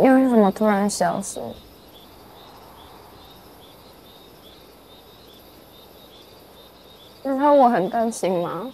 你为什么突然消失？你知道我很担心吗？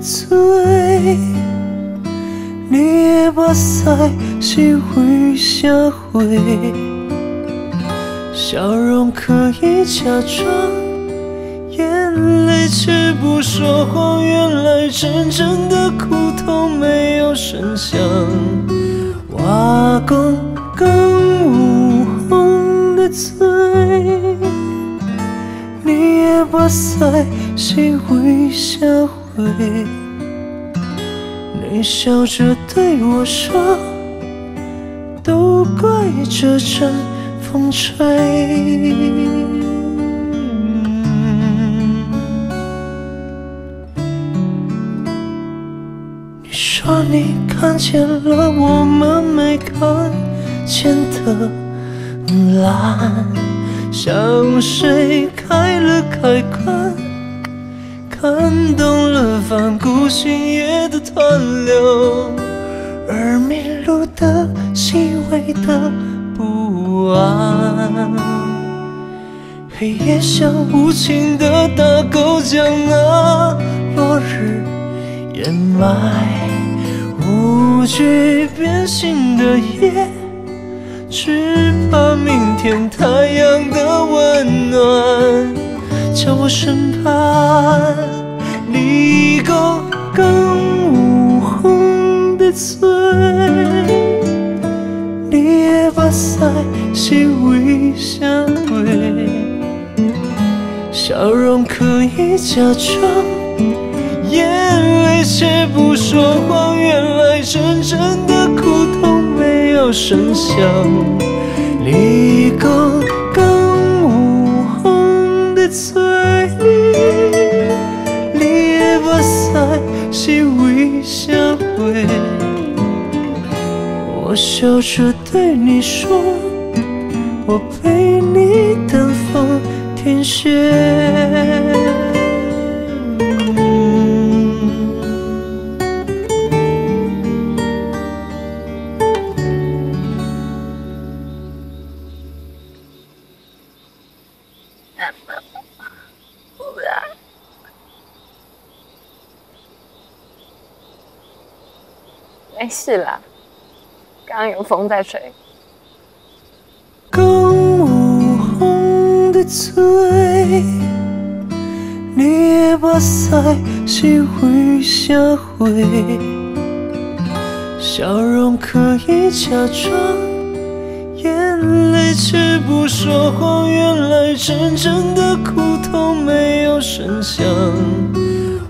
醉，你也把腮细微下回，笑容可以假装，眼泪却不说谎。原来真正的苦痛没有声响，瓦工更无红的嘴。你也把腮细微下回，你笑着对我说，都怪这阵风吹。你说你看见了我们没看见的蓝。像谁开了开关，看懂了翻古星夜的湍流，而迷路的细微的不安。黑夜像无情的大狗将那落日掩埋，无惧变心的夜。只怕明天太阳的温暖，叫我身畔腮细微下回，笑容可以假装，眼泪却不说谎。原来真正的苦痛。没有声响，离沟更乌红的嘴，你也把腮细微下回。我笑着对你说，我陪你等风停歇。没事啦，刚刚有风在吹。醉，你也把腮细微下回，笑容可以假装，眼泪却不说谎。原来真正的苦痛没有声响，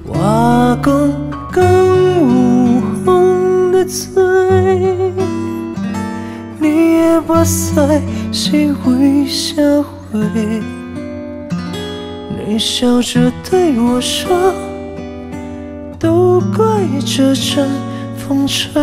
瓦工更无红的嘴。你也把腮细微下回，你笑着对我说，都怪这阵风吹。